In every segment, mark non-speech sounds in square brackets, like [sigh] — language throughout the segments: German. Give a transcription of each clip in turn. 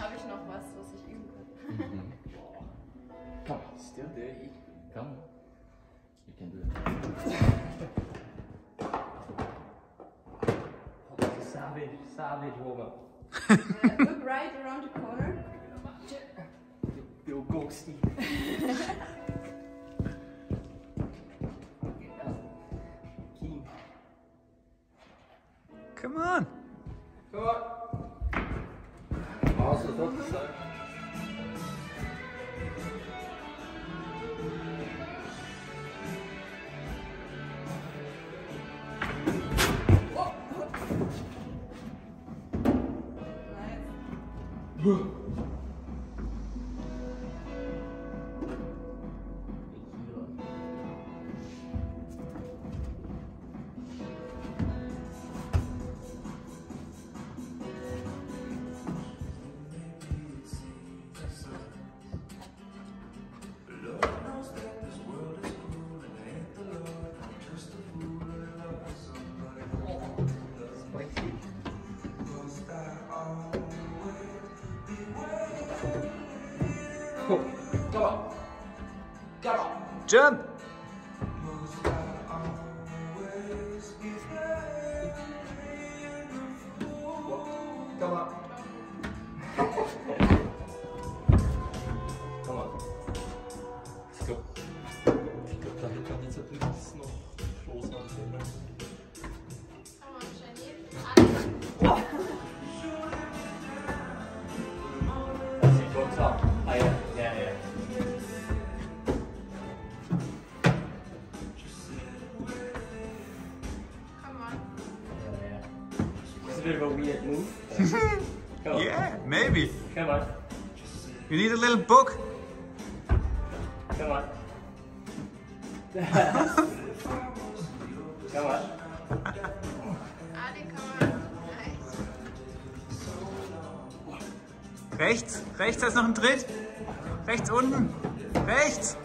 Habe ich noch was, was ich üben kann? Mhm. Come on, still there. You- Come on. You can do it. Oh, savage, savage woman. Uh, look right around the corner. Du guckst die. King. Come on. Come on. Nossa, todos são. Come on. Come on. Jump. It's a bit of a weird move. [laughs] Yeah, maybe. Come on. You need a little book. Come on. Come on. Rechts, rechts, da ist noch ein Tritt. Rechts unten. Rechts.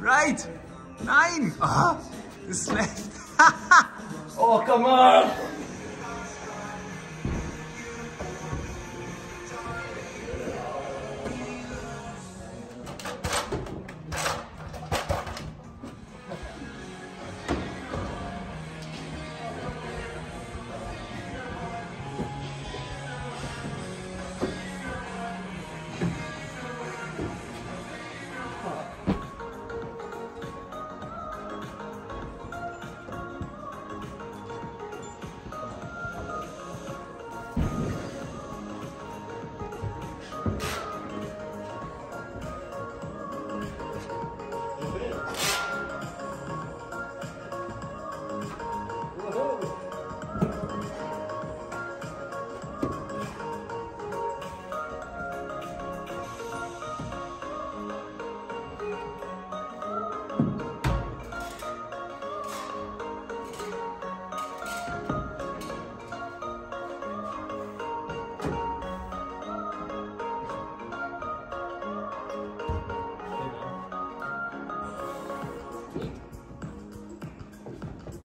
Right. Nein. Oh, das ist left. [laughs] Oh, come on! you